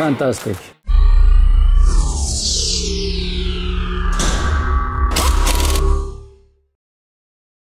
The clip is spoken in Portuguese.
Fantastic.